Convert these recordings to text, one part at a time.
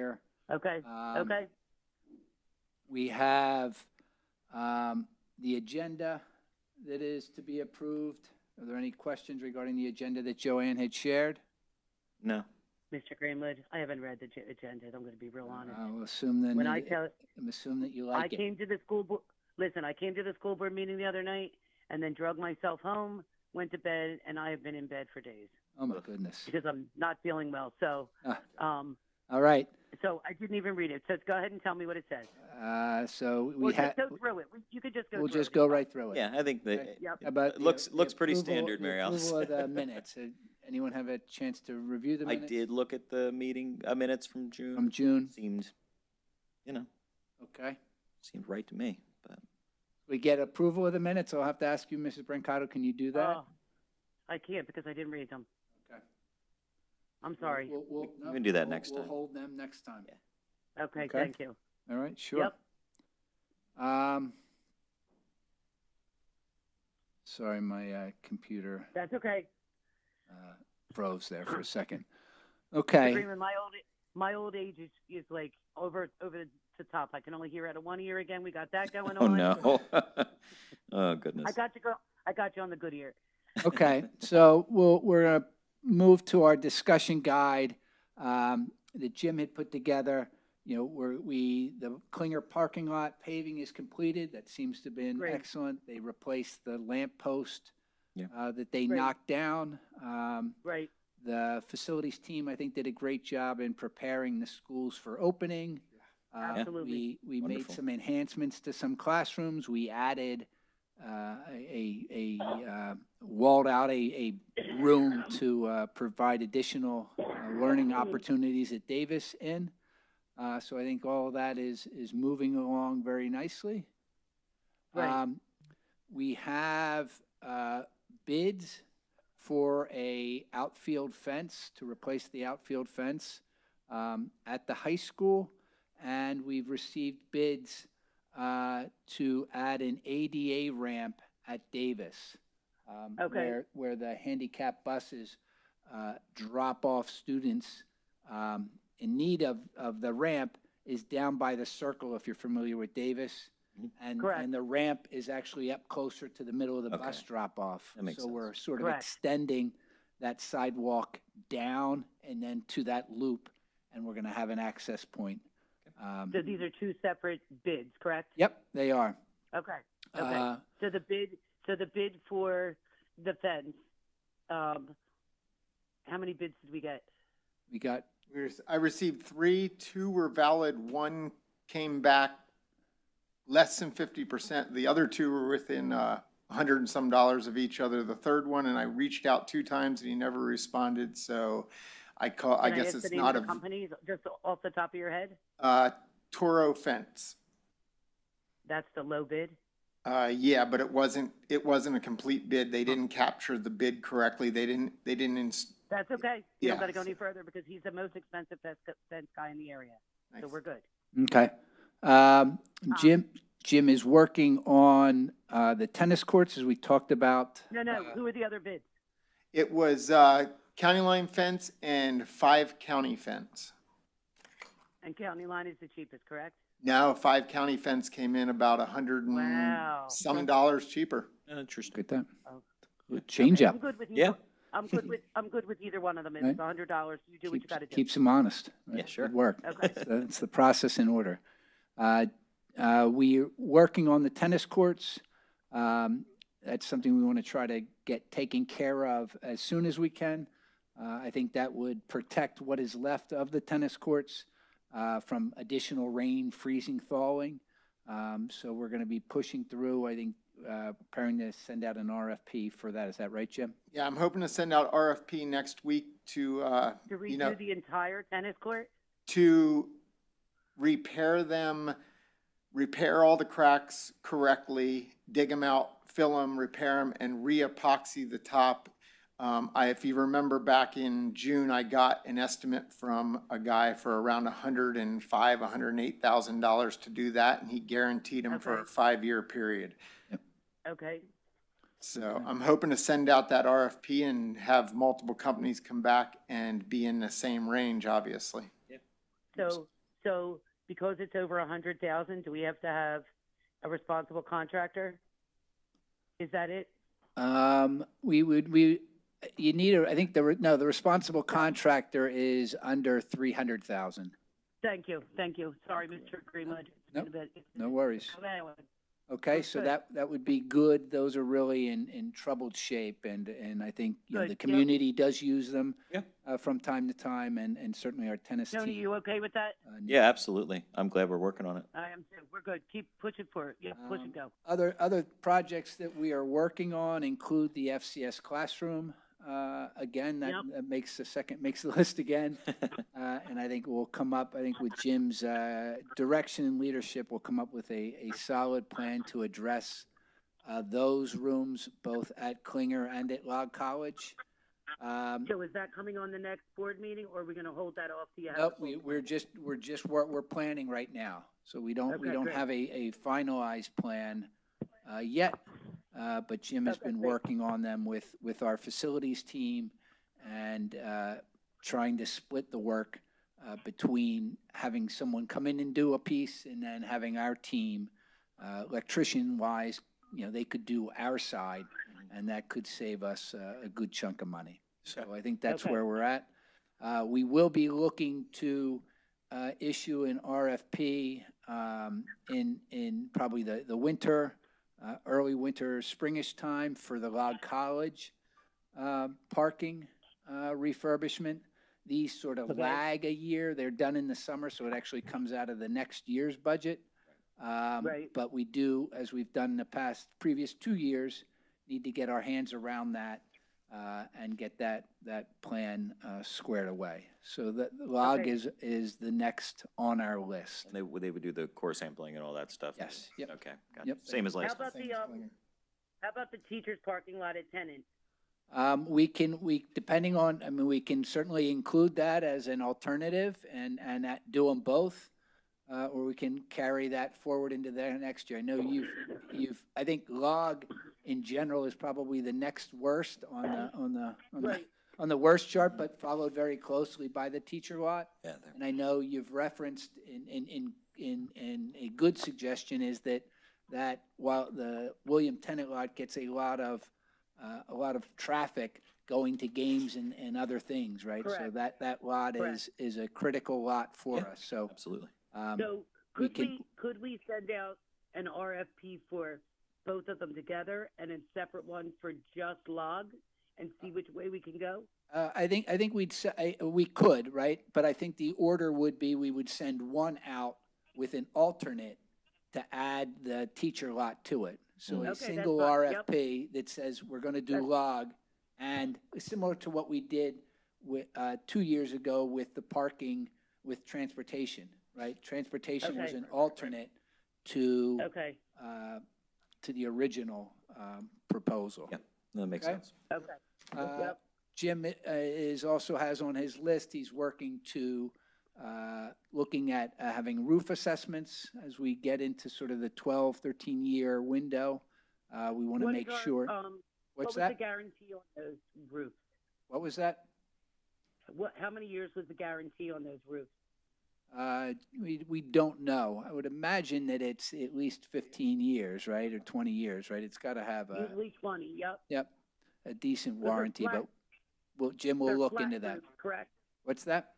here. Okay, Um, okay. We have um, the agenda that is to be approved. Are there any questions regarding the agenda that Joanne had shared? No. Mr. Greenwood, I haven't read the ag- agenda, I'm gonna be real honest. I'll assume then, When I tell, I'm assuming that you I like it. came to the school board, listen, I came to the school board meeting the other night and then drug myself home, went to bed, and I have been in bed for days Oh, my goodness. because I'm not feeling well. So, Ah. um, All right, so I didn't even read it. So go ahead and tell me what it says. uh, so Or we just have, go through it. We- You could just go we'll it. just It's go right through it. Yeah, I think that, Yep. How About It the- looks- the looks pretty approval- standard, Mary Alice. Approval of the minutes. Uh, Anyone have a chance to review the I minutes? did look at the meeting, uh, minutes from June. From June, Seemed, you know, okay. seemed right to me, but. We get approval of the minutes, I'll have to ask you, Mrs. Brancato, can you do that? Oh, I can't because I didn't read them. Okay. I'm sorry. We'll- we'll- We no, can do that we'll- next We'll time. hold them next time. Yeah. Okay, okay. thank you. All right, sure. Yep. Um, sorry, my, uh, computer, That's okay. uh, froze there for a second. Okay, Greenwood, my old, my old age is, is like over, over the top. I can only hear out of one ear again. We got that going on. Oh, on. no. Oh, goodness. I got you go, I got you on the good ear. okay, so we'll, we're gonna move to our discussion guide, um, that Jim had put together. You know, where we, the Klinger parking lot paving is completed, that seems to have been Great. excellent. They replaced the lamp post, Yeah. uh, that they Great. knocked down. Um, Right, The facilities team, I think, did a great job in preparing the schools for opening. Uh, Absolutely. We, we made Wonderful. some enhancements to some classrooms. We added uh, a, a uh, walled out a, a room to uh, provide additional uh, learning opportunities at Davis in. Uh, So I think all of that is, is moving along very nicely. Right. Um, We have uh, bids for a outfield fence, to replace the outfield fence um, at the high school. And we've received bids uh, to add an ADA ramp at Davis. Um, Okay. Where, where the handicap buses uh, drop off students um, in need of, of the ramp is down by the circle, if you're familiar with Davis. And, Correct. and the ramp is actually up closer to the middle of the bus drop-off. That makes So we're sense. sort of Correct. extending that sidewalk down and then to that loop, and we're gonna have an access point. Um, so these are two separate bids, correct? Yep, they are. Okay, okay. Uh, So the bid, so the bid for the fence, um, how many bids did we get? We got, We rec- I received three, two were valid, one came back less than fifty percent. The other two were within uh, a hundred and some dollars of each other. The third one, and I reached out two times and he never responded, so I call, I Can guess ask it's the name not of a, the company, just off the top of your head? uh, Toro fence. That's the low bid? Uh, yeah, but it wasn't, it wasn't a complete bid. They didn't capture the bid correctly. They didn't, they didn't, ins- That's okay. You don't Yeah. gotta go any further because he's the most expensive fence, fence guy in the area. So Nice. we're good. okay. Um, Jim, Jim is working on, uh, the tennis courts, as we talked about. No, no, Uh, who are the other bids? it was, uh, county line fence and five county fence. And county line is the cheapest, correct? No, five county fence came in about a hundred Wow. and some dollars cheaper. Interesting. Good that. Oh. Good change Okay, up. I'm good with Yeah. either, I'm good with, I'm good with either one of them. Right. It's a hundred dollars. You do what you Keeps- gotta do. Keeps them honest. right? Yeah, sure. Good work. Okay. So It's the process in order. Uh, uh, We're working on the tennis courts. Um, That's something we want to try to get taken care of as soon as we can. Uh, I think that would protect what is left of the tennis courts uh, from additional rain, freezing, thawing. Um, So we're going to be pushing through, I think, uh, preparing to send out an RFP for that. Is that right, Jim? Yeah, I'm hoping to send out RFP next week to, uh, To you know, redo the entire tennis court? to repair them, repair all the cracks correctly, dig them out, fill them, repair them, and re-epoxy the top. Um, I, if you remember back in June, I got an estimate from a guy for around a hundred and five, a hundred and eight thousand dollars to do that, and he guaranteed them for a Okay. five-year period. Okay, So I'm hoping to send out that RFP and have multiple companies come back and be in the same range, obviously. So, so because it's over a hundred thousand, do we have to have a responsible contractor? Is that it? Um, we would, we, you need a, I think the, re- no, the responsible contractor is under three hundred thousand. Thank you, thank you. Sorry, Mr. Greenwood. It's been a Nope, bit- No worries. Anyway, Okay, so good. that, that would be good. Those are really in, in troubled shape and, and I think, you know, Good, the yep. community does use them. Yeah. Uh, from time to time and, and certainly our tennis Tony, team. you okay with that? uh, Yeah, absolutely. I'm glad we're working on it. I am too. We're good. Keep pushing for it. Yeah, push and Um, go. Other, other projects that we are working on include the FCS classroom. Again, that, Yep. that makes the second, makes the list again. Uh, And I think we'll come up, I think with Jim's uh, direction and leadership, we'll come up with a, a solid plan to address uh, those rooms, both at Klinger and at Log College. Um, So is that coming on the next board meeting or are we going to hold that off to you? have Nope, we, we're just, we're just, we're, we're planning right now. So we don't, we Okay, don't great. have a, a finalized plan, uh, yet. Uh, but Jim has been working on them with, with our facilities team and, uh, trying to split the work, uh, between having someone come in and do a piece and then having our team, uh, electrician wise, you know, they could do our side and that could save us uh, a good chunk of money. So I think that's Okay. where we're at. Uh, We will be looking to uh, issue an RFP um, in, in probably the, the winter, uh, early winter, springish time for the Log College um, parking uh, refurbishment. These sort of Okay. lag a year. They're done in the summer, so it actually comes out of the next year's budget. Um, Right. But we do, as we've done in the past, previous two years, need to get our hands around that uh, and get that, that plan uh, squared away. So the the log Okay. is, is the next on our list. And they, would- they would do the core sampling and all that stuff? Yes, yep. Okay, got Yep. it. Same as last How last. about the, um, how about the teacher's parking lot at Tennent? Um, we can, we, depending on, I mean, we can certainly include that as an alternative and, and that- do them both. Uh, or we can carry that forward into the next year. I know you've, you've, I think log in general is probably the next worst on the, on the, on the, Right. on the worst chart, but followed very closely by the teacher lot. Yeah, there. And I know you've referenced in, in, in, in, in a good suggestion is that, that while the William Tennent lot gets a lot of, uh, a lot of traffic going to games and, and other things, right? So Correct. that, that lot Correct. is, is a critical lot for Yeah. us, so, Absolutely. um, So we could can- we, could we send out an RFP for both of them together and a separate one for just log and see which way we can go? Uh, I think, I think we'd say, we could, right? But I think the order would be, we would send one out with an alternate to add the teacher lot to it. So Okay, a single fine, yep. RFP that says we're gonna do That's- log, and similar to what we did with, uh, two years ago with the parking with transportation, right? Transportation was an alternate to, Okay, uh, to the original, um, proposal. Yeah. That makes Okay. sense. okay. Uh, Yep. Jim uh, is, also has on his list, he's working to, uh, looking at uh, having roof assessments as we get into sort of the 12, 13-year window. Uh, We want to What is make our, sure, Um, what what's was the that? guarantee on those roofs? What was that? What, how many years was the guarantee on those roofs? Uh, We, we don't know. I would imagine that it's at least 15 years, right, or 20 years, right? It's got to have a, Usually twenty, yep. yep, a decent But warranty, flat- but, well, Jim will look flat into that. roofs, Correct. What's that?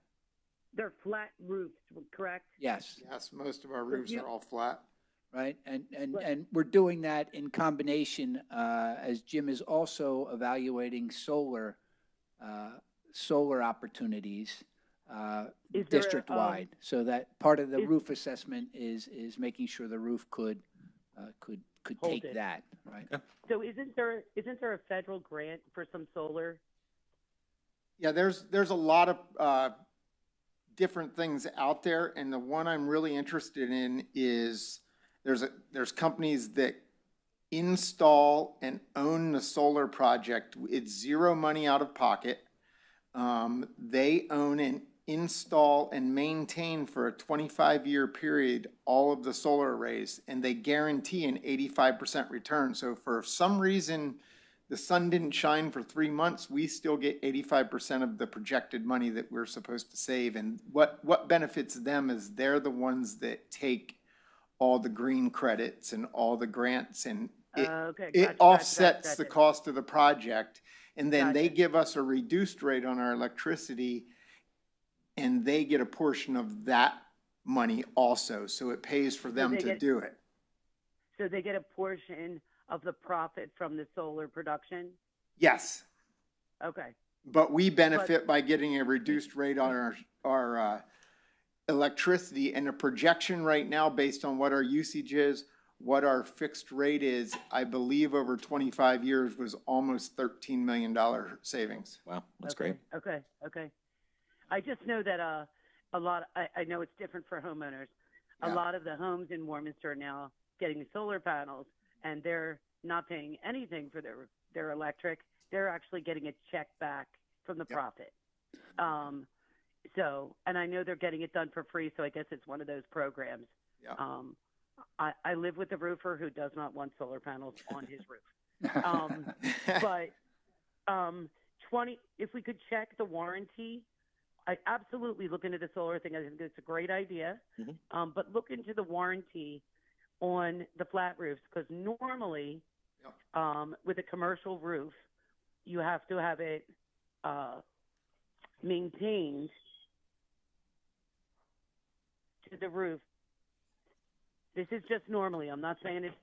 They're flat roofs, correct? Yes. Yes, most of our roofs you- are all flat. right? And, and, Right. and we're doing that in combination, uh, as Jim is also evaluating solar, uh, solar opportunities, uh, Is there, district-wide. So that part of the is- roof assessment is, is making sure the roof could, uh, could, could Hold take it. that, right? So isn't there, isn't there a federal grant for some solar? Yeah, there's, there's a lot of, uh, different things out there, and the one I'm really interested in is, there's a, there's companies that install and own the solar project. It's zero money out of pocket. Um, they own and install and maintain for a twenty-five year period all of the solar arrays, and they guarantee an eighty-five percent return. So for some reason, the sun didn't shine for three months, we still get eighty-five percent of the projected money that we're supposed to save. And what, what benefits them is they're the ones that take all the green credits and all the grants and it, Uh, okay, gotcha, it gotcha, offsets gotcha, the gotcha. cost of the project. And then they Gotcha. give us a reduced rate on our electricity and they get a portion of that money also. So it pays for them they to get- do it. So they get a portion of the profit from the solar production? Yes. Okay, But we benefit by getting a reduced rate on our, our, uh, electricity and a projection right now, based on what our usage is, what our fixed rate is, I believe over twenty-five years was almost thirteen million dollar savings. Wow, that's okay, great. Okay, okay. I just know that, uh, a lot, I, I know it's different for homeowners. A lot of the homes in Warminster are now getting solar panels and they're not paying anything for their, their electric. They're actually getting a check back from the Yep. profit. Um, so, and I know they're getting it done for free, so I guess it's one of those programs. Yeah. Um, I, I live with a roofer who does not want solar panels on his roof. Um, but um, 20 if we could check the warranty i absolutely look into the solar thing. I think it's a great idea. Mhm. um, but look into the warranty on the flat roofs because normally um, with a commercial roof you have to have it uh, maintained to the roof. This is just normally. I'm not saying it's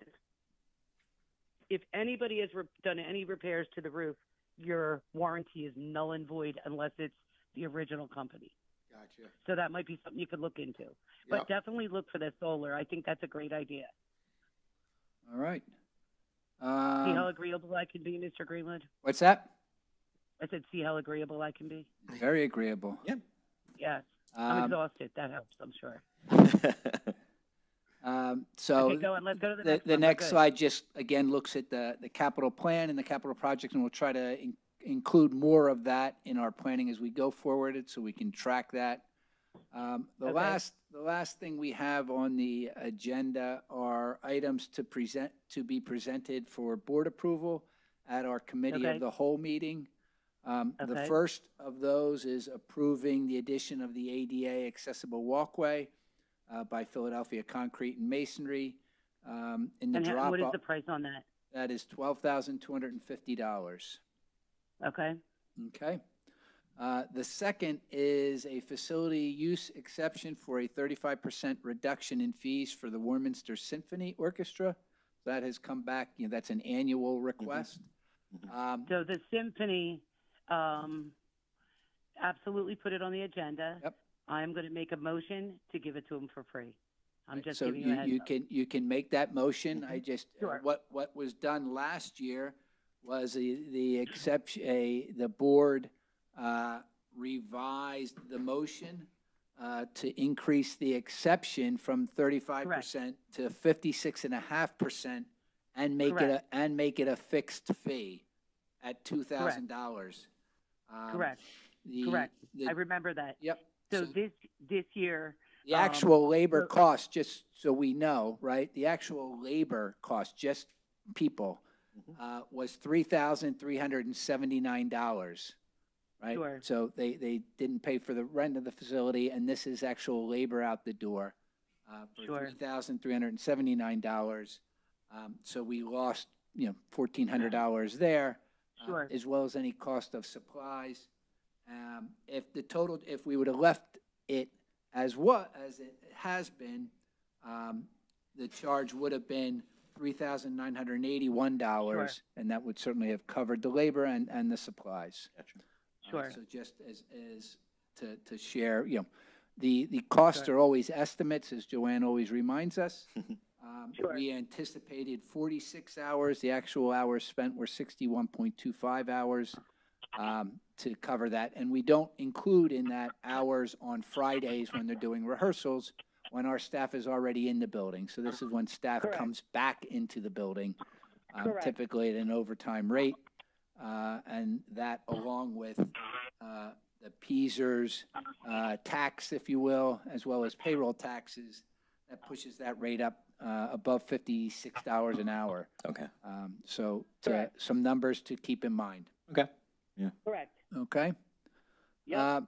if anybody has re- done any repairs to the roof, your warranty is null and void unless it's the original company. Gotcha. So that might be something you could look into. But Yep. definitely look for the solar. I think that's a great idea. All right. see how Um, agreeable I can be, Mr. Greenwood? what's that? I said, see how agreeable I can be? Very agreeable. Yeah. Yes. I'm Um, exhausted. That helps, I'm sure. um, so. okay, go on. Let's go to the, The, next the next slide just, again, looks at the, the capital plan and the capital project, and we'll try to in- include more of that in our planning as we go forward, so we can track that. Um, The Okay. last, the last thing we have on the agenda are items to present, to be presented for board approval at our committee Okay. of the whole meeting. Um, The first of those is approving the addition of the ADA accessible walkway uh, by Philadelphia Concrete and Masonry um, in the And how- drop what is the price on that? That is $12,250. Okay. Okay? Uh, The second is a facility use exception for a thirty-five percent reduction in fees for the Warminster Symphony Orchestra. That has come back, you know, that's an annual request. Um, So the symphony, um, absolutely put it on the agenda. Yep. I'm going to make a motion to give it to them for free. I'm just So giving you a heads you up. can, you can make that motion. I just, uh, Sure. what, what was done last year was the, the exception, a, the board uh, revised the motion uh, to increase the exception from thirty-five percent to fifty-six and a half percent and make it, a Correct. and make it a fixed fee at two thousand dollars. Um, Correct, correct. I remember that. Yep. So this, this year, The Um, actual labor so- cost, just so we know, right, the actual labor cost, just people. Uh, was three thousand three hundred and seventy-nine dollars, right? Sure. So they, they didn't pay for the rent of the facility, and this is actual labor out the door, uh, for Sure. three thousand three hundred and seventy-nine dollars. Um, so we lost, you know, fourteen hundred dollars there. uh, Sure. As well as any cost of supplies. Um, if the total, if we would have left it as what, as it has been, um, the charge would have been three thousand nine hundred and eighty-one dollars. And that would certainly have covered the labor and, and the supplies. Gotcha. Uh, Sure. So just as, as to, to share, you know, the, the costs Sure. are always estimates, as Joanne always reminds us. Um, Sure. We anticipated forty-six hours, the actual hours spent were sixty-one point two five hours um, to cover that. And we don't include in that hours on Fridays when they're doing rehearsals, when our staff is already in the building. So this is when staff Correct. comes back into the building, um, typically at an overtime rate. Uh, And that along with uh, the PSERS uh, tax, if you will, as well as payroll taxes, That pushes that rate up uh, above fifty-six dollars an hour. Okay, Um, So, to- Correct. some numbers to keep in mind, okay. Yeah. Correct. okay? Yep. Uh,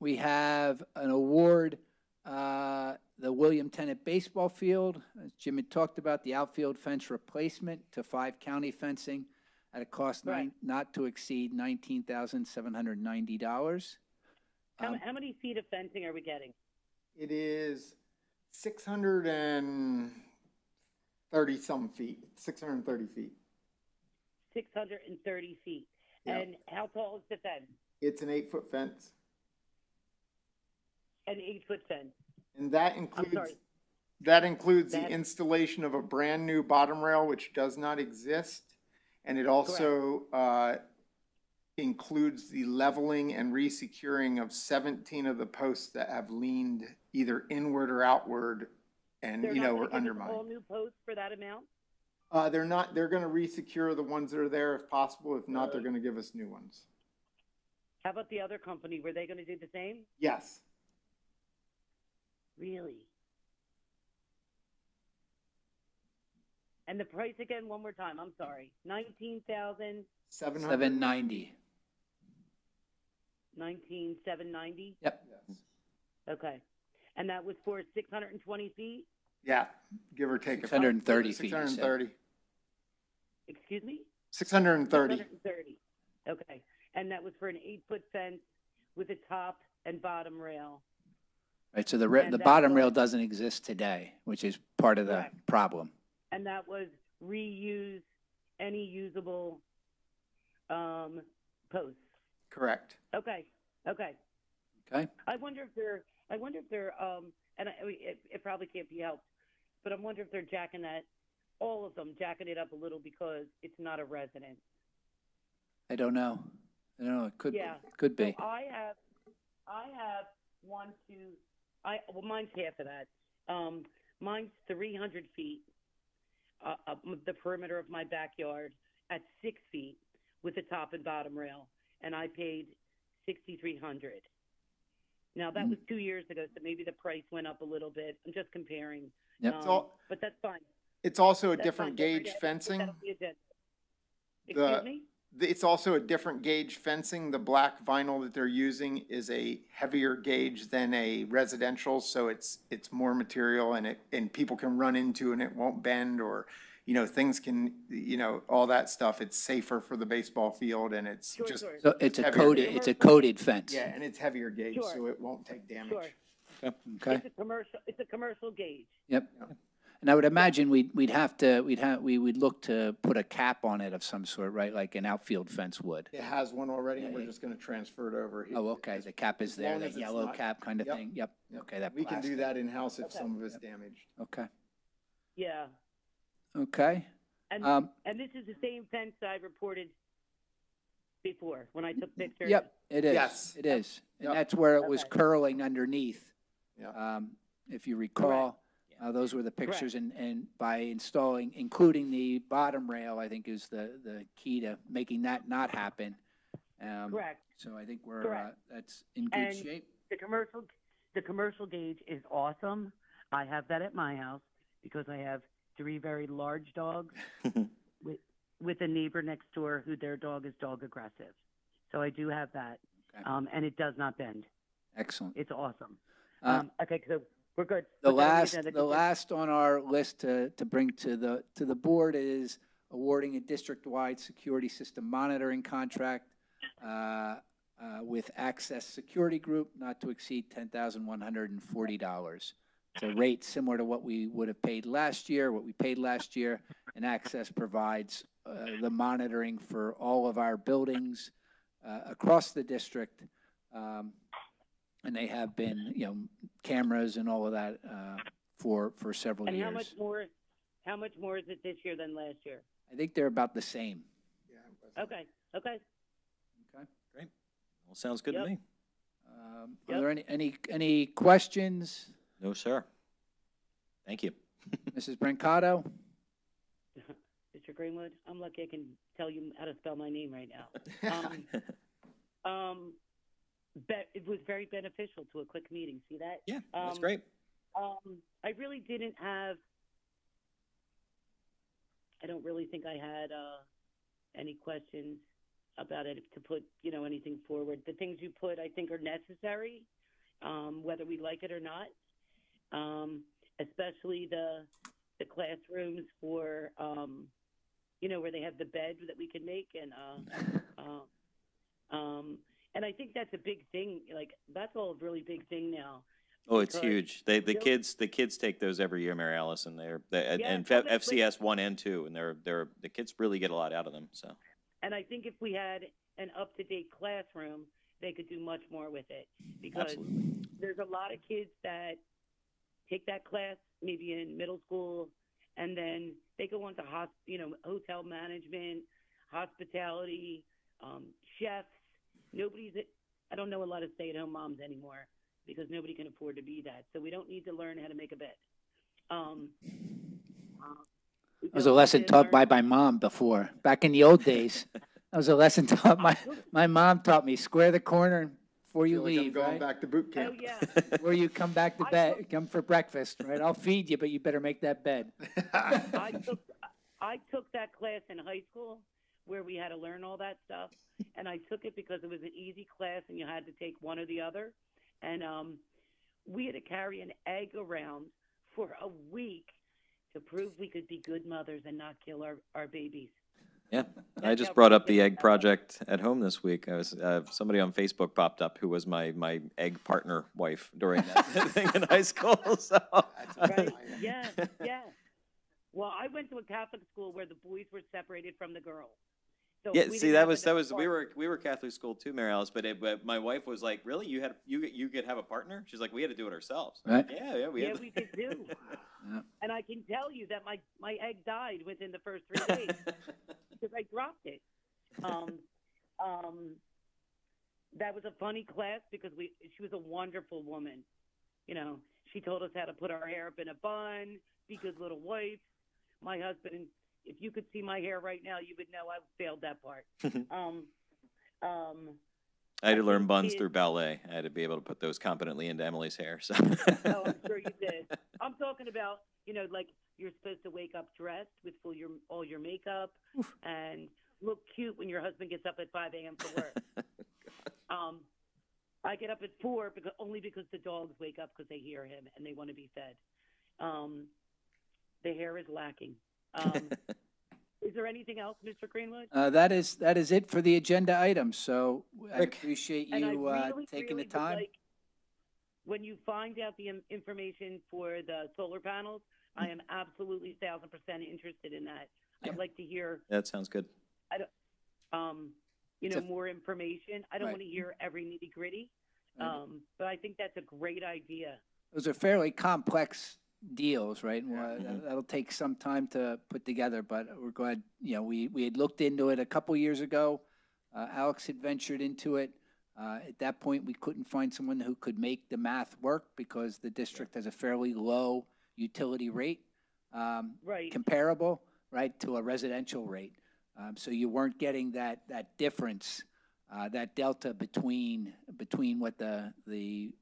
We have an award, uh, the William Tennent Baseball Field, as Jim had talked about, the outfield fence replacement to five county fencing at a cost nine, not to exceed nineteen thousand seven hundred ninety dollars. How, Um, how many feet of fencing are we getting? It is six hundred and thirty some feet, six hundred and thirty feet. 630 feet. Yeah. And how tall is the fence? It's an eight-foot fence, An eight foot fence. and that I'm includes, sorry. that includes the That- installation of a brand-new bottom rail, which does not exist. And it also, uh, includes the leveling and resecuring of seventeen of the posts that have leaned either inward or outward and, They're you not know, gonna were give us undermined. All new posts for that amount? Uh, they're not, they're gonna resecure the ones that are there if possible. If not, they're gonna give us new ones. How about the other company? Were they going to do the same? Yes. Really? And the price again, one more time. I'm sorry. Nineteen thousand, Seven hundred. Seven ninety. nineteen seven ninety. Yep, Okay, and that was for six hundred and twenty feet. Yeah, give or take. a 630 feet, Six you said. thirty. Excuse me. Six hundred and thirty. 630. Okay, and that was for an eight foot fence with a top and bottom rail. Right, so the, And the that bottom was- rail doesn't exist today, which is part of the Correct. problem. And that was reuse any usable um, posts. Correct. Okay, okay. Okay? I wonder if they're, I wonder if they're, um, and I, I mean, it, it probably can't be helped, but I wonder if they're jacking that, all of them jacking it up a little because it's not a residence. I don't know. I don't know, it could, be. Yeah. could So be. I have, I have one, two, I, well, mine's half of that. Um, mine's three hundred feet, uh, up the perimeter of my backyard at six feet with the top and bottom rail, and I paid sixty-three hundred. Now, that Mm. was two years ago, so maybe the price went up a little bit. I'm just comparing. Yep. Um, all- But that's fine. It's also a That's different fine. Gauge fencing. that on the agenda. The- Excuse me? The- It's also a different gauge fencing. The black vinyl that they're using is a heavier gauge than a residential, so it's, it's more material and it, and people can run into and it won't bend or, you know, things can, you know, all that stuff. It's safer for the baseball field and it's Sure, just, sure. So it's a heavier coated, gauge. it's a coated fence. yeah, and it's heavier gauge, Sure. so it won't take damage. Sure. Okay? It's a commercial, it's a commercial gauge. Yep. And I would imagine we'd, we'd have to, we'd have, we would look to put a cap on it of some sort, right? Like an outfield fence would. It has one already and we're yeah. just gonna transfer it over. Here. Oh, okay, the cap is there, long that it's yellow not- cap kind of Yep. thing? Yep, Yep. okay, that We can do plastic. that in-house if Okay. some of it's damaged. Okay, Yeah. okay. And, Um, and this is the same fence I reported before when I took pictures. Yep, it is. Yes. It is. And Yep. that's where it was Okay. curling underneath. Yeah. Um, If you recall, uh, those were the pictures and, and by installing, including the bottom rail, I think is the, the key to making that not happen. Um, Correct. So I think we're, uh, Correct. that's in good And- shape. The commercial, the commercial gauge is awesome. I have that at my house because I have three very large dogs with, with a neighbor next door who their dog is dog aggressive. So I do have that. Okay. Um, and it does not bend. Excellent. It's awesome. Uh, Um, okay, so we're good. The last, the last on our list to, to bring to the, to the board is awarding a district-wide security system monitoring contract uh, uh, with Access Security Group not to exceed ten thousand one hundred and forty dollars. It's a rate similar to what we would have paid last year, what we paid last year, and Access provides uh, the monitoring for all of our buildings uh, across the district. Um, And they have been, you know, cameras and all of that uh, for, for several And how much years. more, how much more is it this year than last year? I think they're about the same. Yeah. Okay, okay. Okay. Great. Well, sounds good to me. Um, Are Yep. there any, any, any questions? No, sir. Thank you. Mrs. Brancato? Mr. Greenwood, I'm lucky I can tell you how to spell my name right now. Um, um, be- it was very beneficial to a quick meeting. See that? Yeah, that's um, great. Um, I really didn't have. I don't really think I had uh, any questions about it to put, you know, anything forward. The things you put, I think, are necessary, um, whether we like it or not. Um, especially the the classrooms for, um, you know, where they have the bed that we can make, and uh, uh, um, and I think that's a big thing. Like that's all a really big thing now. Oh, it's huge. They, the kids, the kids take those every year, Mary and they're, they, and- Yeah, and no, F- that's like- FCS one and two, and they're, they're, the kids really get a lot out of them, so. And I think if we had an up to date classroom, they could do much more with it because Absolutely. there's a lot of kids that take that class maybe in middle school and then they go on to hos- you know hotel management, hospitality, um, chefs. Nobody's I don't know a lot of stay at home moms anymore because nobody can afford to be that. So we don't need to learn how to make a bed. Um, uh, we That was a lesson taught learn- by my mom before, back in the old days. That was a lesson taught, my, my mom taught me, square the corner before you Feel like I'm leave, Going right? back to boot Oh camp. yeah. Before you come back to bed, took- come for breakfast, right? I'll feed you, but you better make that bed. I took I took that class in high school where we had to learn all that stuff, and I took it because it was an easy class and you had to take one or the other, and um, we had to carry an egg around for a week to prove we could be good mothers and not kill our our babies. Yeah, I just brought up the egg project at home this week. I was, uh, somebody on Facebook popped up who was my, my egg partner wife during that thing in high school, so. Right? yeah, yeah. Well, I went to a Catholic school where the boys were separated from the girls. So Yeah, see, that was, that was, we were, we were Catholic school too, Mary Alice, but it, but my wife was like, really? You had, you, you could have a partner? She's like, we had to do it ourselves. I'm like, Right. Yeah, yeah, we yeah, had. we did too. Yeah. And I can tell you that my my egg died within the first three days because I dropped it. Um, um, that was a funny class because we she was a wonderful woman. You know, she told us how to put our hair up in a bun, be good little wives. My husband, if you could see my hair right now, you would know I failed that part. um, um, I had to learn buns through ballet. I had to be able to put those competently into Emily's hair, so. Oh, I'm sure you did. I'm talking about, you know, like you're supposed to wake up dressed with full your all your makeup and look cute when your husband gets up at 5 a.m. for work. um, I get up at four because only because the dogs wake up because they hear him and they want to be fed. Um, the hair is lacking. Um, is there anything else, Mr. Greenwood? Uh, that is, that is it for the agenda items, so I Rick. appreciate And I you, uh, really, taking really the would time. like- when you find out the in- information for the solar panels, I am absolutely thousand percent interested in that. Yeah. I'd like to hear, That sounds good. um, you It's know, a- more information. I don't Right. want to hear every nitty gritty, um, but I think that's a great idea. Those are fairly complex deals, right? And Yeah. uh, Mhm. that- That'll take some time to put together, but we're glad, you know, we, we had looked into it a couple years ago. Uh, Alex had ventured into it. Uh, At that point, we couldn't find someone who could make the math work because the district has a fairly low utility rate. um, Right. Comparable, right, to a residential rate. Um, So you weren't getting that, that difference, uh, that delta between, between what the, the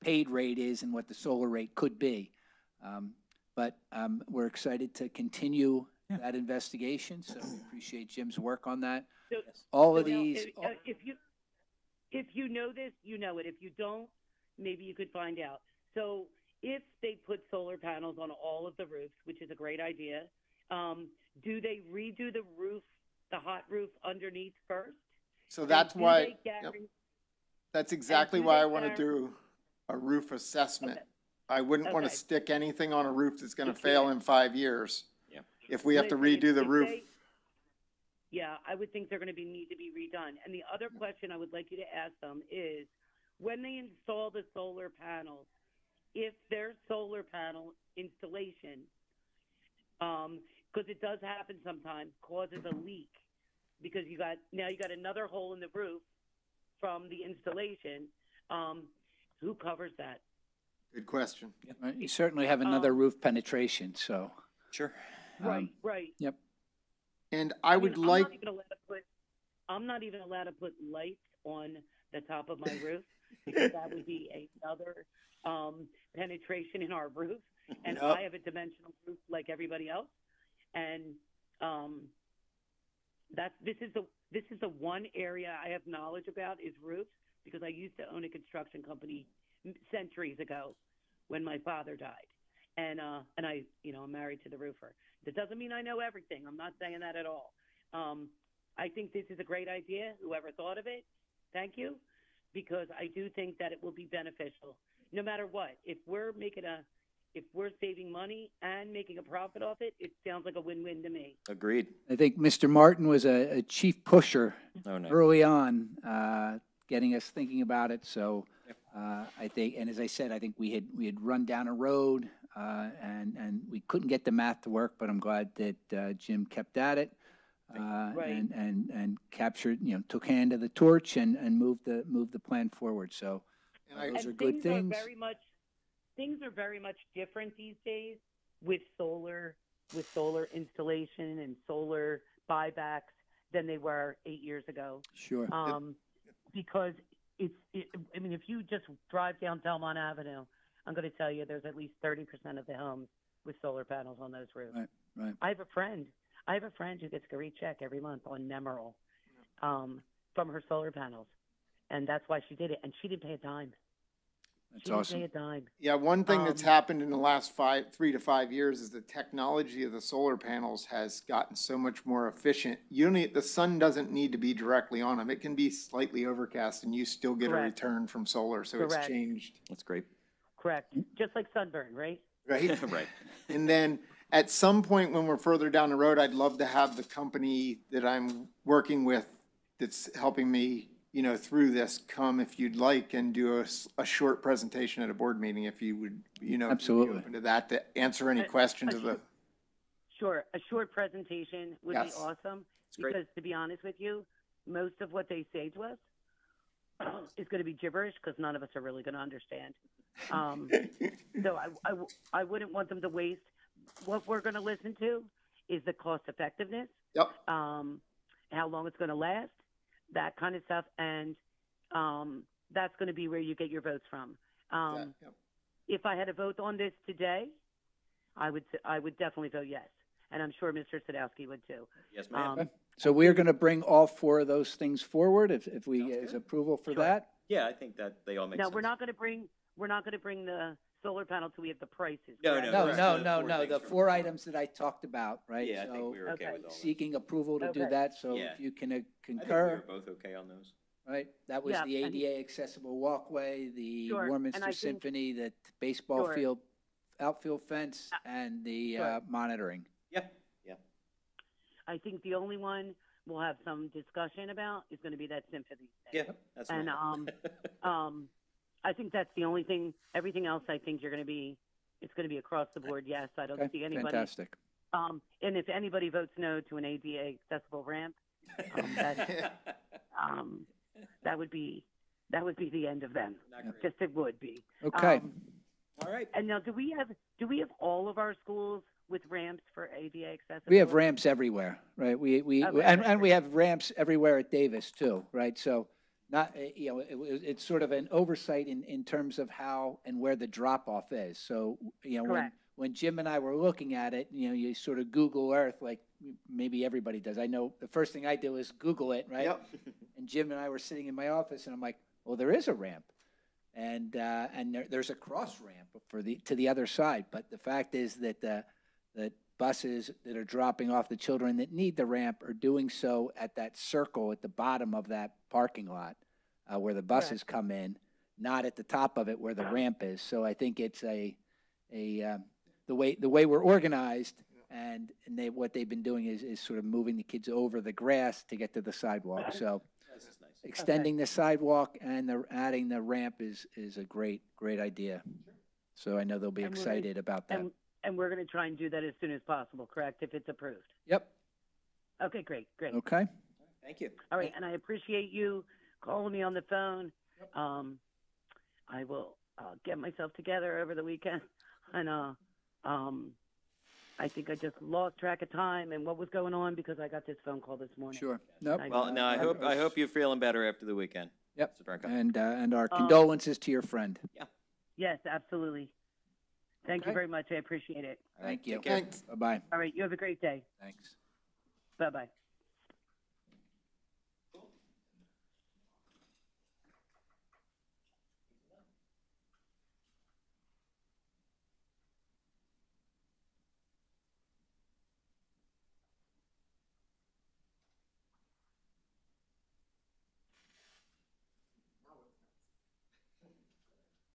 paid rate is and what the solar rate could be. Um, But um, we're excited to continue Yeah. that investigation, so we appreciate Jim's work on that. So- All So of now, these, if, uh, if you if you know this, you know it. If you don't, maybe you could find out. So if they put solar panels on all of the roofs, which is a great idea, um, do they redo the roof, the hot roof underneath first? So And that's do why, they yep, guaran- that's exactly do why they I want to guar- do a roof assessment. Okay. I wouldn't want to Okay. stick anything on a roof that's going to fail in five years. Yeah. If we have to Listen, if- redo the if roof, they- yeah, I would think they're going to be need to be redone. And the other question I would like you to ask them is, when they install the solar panels, if their solar panel installation, because it does happen sometimes, causes a leak because you got now you got another hole in the roof from the installation. Um, who covers that? Good question. right, you certainly have another Um, roof penetration, so. Sure. right, um, right. Yep. And I would mean, like, I'm not even allowed to put. I'm not even allowed to put lights on the top of my roof because that would be another um, penetration in our roof. And Yep. I have a dimensional roof like everybody else, and um, that's this is the this is the one area I have knowledge about is roofs because I used to own a construction company m- centuries ago when my father died, and uh, and I you know I'm married to the roofer. That doesn't mean I know everything. I'm not saying that at all. Um, I think this is a great idea. Whoever thought of it, thank you, because I do think that it will be beneficial, no matter what. If we're making a, if we're saving money and making a profit off it, it sounds like a win-win to me. Agreed. I think Mr. Martin was a, a chief pusher Oh, no. early on, uh, getting us thinking about it. So Yep. Uh, I think, and as I said, I think we had, we had run down a road uh, and, and we couldn't get the math to work, but I'm glad that uh, Jim kept at it. uh, Right. And, and, and captured, you know, took hand of the torch and, and moved the, moved the plan forward. So And I- those and are good things things. are very much things are very much different these days with solar with solar installation and solar buybacks than they were eight years ago. Sure. Um, because it's it, I mean if you just drive down Belmont Avenue, I'm going to tell you there's at least 30% of the homes with solar panels on those roofs. Right, right. I have a friend. I have a friend who gets a recheck every month on Nemeril um, from her solar panels, and that's why she did it. And she didn't pay a dime. That's She didn't awesome. pay a dime. Yeah, one thing that's Um, happened in the last five, three to five years is the technology of the solar panels has gotten so much more efficient. You don't need, the sun doesn't need to be directly on them. It can be slightly overcast and you still get a return from solar, so it's changed, That's great. Correct. Just like sunburn, right? right? Right. And then at some point when we're further down the road, I'd love to have the company that I'm working with that's helping me, you know, through this come if you'd like and do a, a short presentation at a board meeting if you would, you know. if you'd be Absolutely. Open to that, to answer any questions of the, Sure. A short presentation would Yes. be awesome. It's great. Because to be honest with you, most of what they say to us is going to be gibberish because none of us are really going to understand. Um, so I, I, I wouldn't want them to waste. What we're going to listen to is the cost effectiveness, Yep, um, how long it's going to last, that kind of stuff, and um, that's going to be where you get your votes from. yeah, Um, yep. if I had a vote on this today, I would s- I would definitely vote yes, and I'm sure Mr. Sadowski would too. Yes, ma'am. Um, So we're going to bring all four of those things forward if, if we, Sounds as good. approval for Sure. that? Yeah, I think that they all make now sense. we're not going to bring we're not going to bring the solar panel till we have the prices. No, correct? no, No, correct. no, The no, four no, the from- four items that I talked about, right? Yeah, I think So we were okay Okay. with all those. Seeking approval to do Okay. that, so Yeah. if you can uh, I think we concur, were both okay on those. right? That was Yeah, the and- ADA accessible walkway, the Sure, and I Warminster think- Symphony, the baseball Sure. field, outfield fence, and the Sure. uh, monitoring. Yeah, yeah. I think the only one we'll have some discussion about is going to be that symphony thing. Yeah, that's And fine. um, um, I think that's the only thing. Everything else, I think you're going to be. It's going to be across the board. Yes, I don't Okay, see anybody. fantastic. Um, and if anybody votes no to an ADA accessible ramp, um, that um, that would be that would be the end of them. Just it would be. Okay, Um, All right. and now, do we have do we have all of our schools with ramps for ADA accessibility? we have ramps everywhere, right? We, we, Okay. and, and we have ramps everywhere at Davis too, right? So not, uh, you know, it, it's sort of an oversight in, in terms of how and where the drop off is. So, you know, when, Correct. when Jim and I were looking at it, you know, you sort of Google Earth, like maybe everybody does. I know the first thing I do is Google it, right? Yep. And Jim and I were sitting in my office, and I'm like, "Well, there is a ramp, and uh, and there, there's a cross ramp for the to the other side." But the fact is that the that buses that are dropping off the children that need the ramp are doing so at that circle at the bottom of that parking lot uh, where the buses come in, not at the top of it where the ramp is. So I think it's a a um, the way the way we're organized. And, and they, what they've been doing is, is sort of moving the kids over the grass to get to the sidewalk. So nice. extending the sidewalk and the, adding the ramp is, is a great, great idea. So I know they'll be And we're gonna- excited about that. And and we're going to try and do that as soon as possible. Correct? If it's approved. Yep, Okay, great, great. okay. Thank you. All right, and I appreciate you calling me on the phone. Um, I will uh, get myself together over the weekend, and uh, um, I think I just lost track of time and what was going on because I got this phone call this morning. Sure. Nope. I- Well, no, I hope, I hope you're feeling better after the weekend. Yep. And, uh, and our Um, condolences to your friend. Yeah. Yes, absolutely. Thank you very much. I appreciate it. Thank you. Thanks. Bye-bye. All right. You have a great day. Thanks. Bye bye.